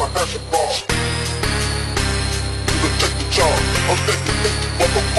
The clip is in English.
my hands are. You can take the job, I'm taking it, motherfucker.